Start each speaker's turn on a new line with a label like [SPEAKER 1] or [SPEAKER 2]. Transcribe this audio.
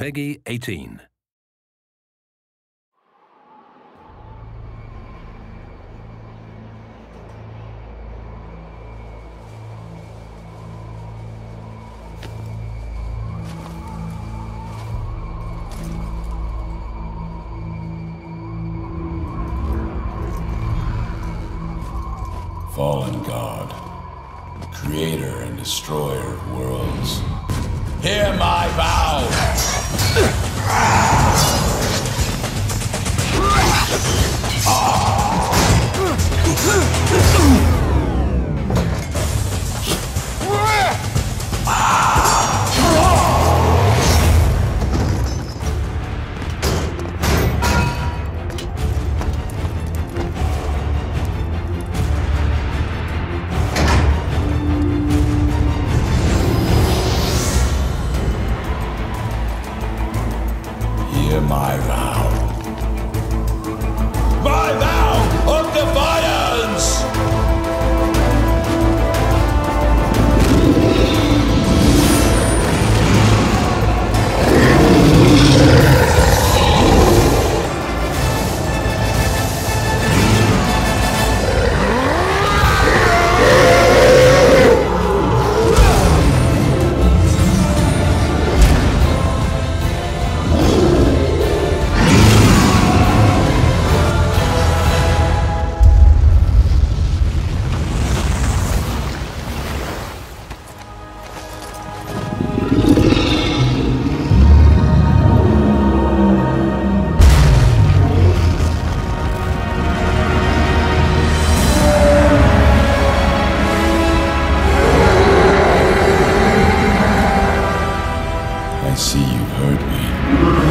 [SPEAKER 1] PEGI 18.
[SPEAKER 2] Fallen God, creator and destroyer of worlds, hear my vow! Hear my vow. My vow of defiance! See you heard me.